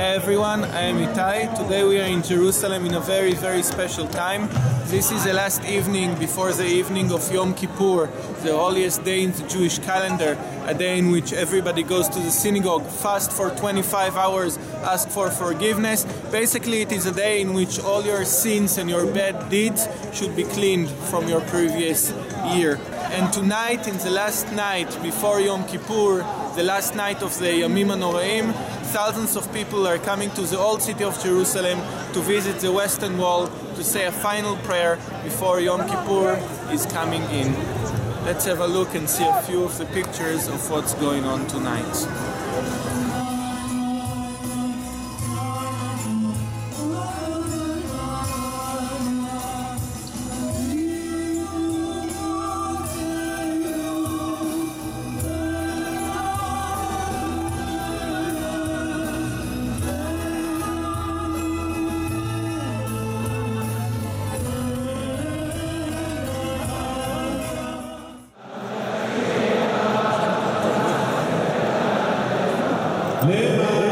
Everyone, I am Itay. Today we are in Jerusalem in a very, very special time. This is the last evening before the evening of Yom Kippur, the holiest day in the Jewish calendar, a day in which everybody goes to the synagogue, fast for 25 hours, ask for forgiveness. Basically, it is a day in which all your sins and your bad deeds should be cleaned from your previous year. And tonight, in the last night before Yom Kippur, the last night of the Yamim HaNoraim, thousands of people are coming to the old city of Jerusalem to visit the Western Wall to say a final prayer before Yom Kippur is coming in. Let's have a look and see a few of the pictures of what's going on tonight. Lembra